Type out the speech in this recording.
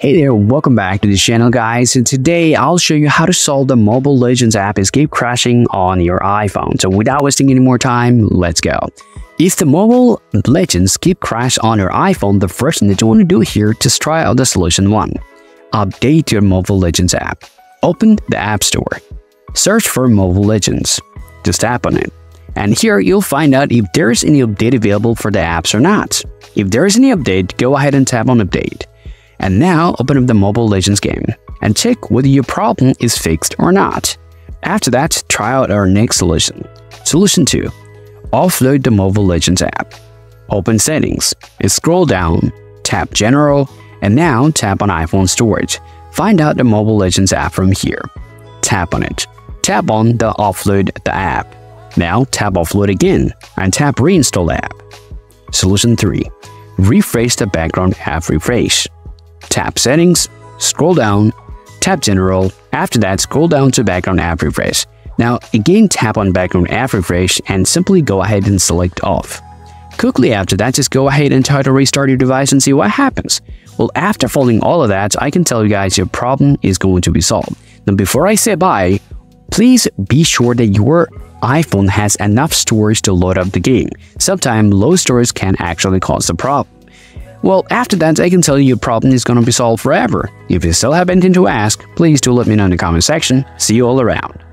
Hey there, welcome back to the channel guys and today I'll show you how to solve the Mobile Legends app keep crashing on your iPhone. So without wasting any more time, let's go. If the Mobile Legends keep crash on your iPhone, the first thing that you want to do here is try out the solution 1. Update your Mobile Legends app. Open the App Store. Search for Mobile Legends. Just tap on it. And here you'll find out if there is any update available for the apps or not. If there is any update, go ahead and tap on Update. And now open up the Mobile Legends game and check whether your problem is fixed or not. After that, try out our next solution. Solution 2. Offload the Mobile Legends app. Open Settings, and scroll down, tap General, and now tap on iPhone Storage. Find out the Mobile Legends app from here. Tap on it. Tap on the Offload the app. Now tap Offload again and tap Reinstall app. Solution 3. Refresh the background app refresh. Tap Settings, scroll down, tap General, after that scroll down to Background App Refresh. Now again tap on Background App Refresh and simply go ahead and select Off. Quickly after that, just go ahead and try to restart your device and see what happens. Well, after following all of that, I can tell you guys your problem is going to be solved. Now before I say bye, please be sure that your iPhone has enough storage to load up the game. Sometimes low storage can actually cause a problem. Well, after that, I can tell you your problem is gonna be solved forever. If you still have anything to ask, please do let me know in the comment section. See you all around.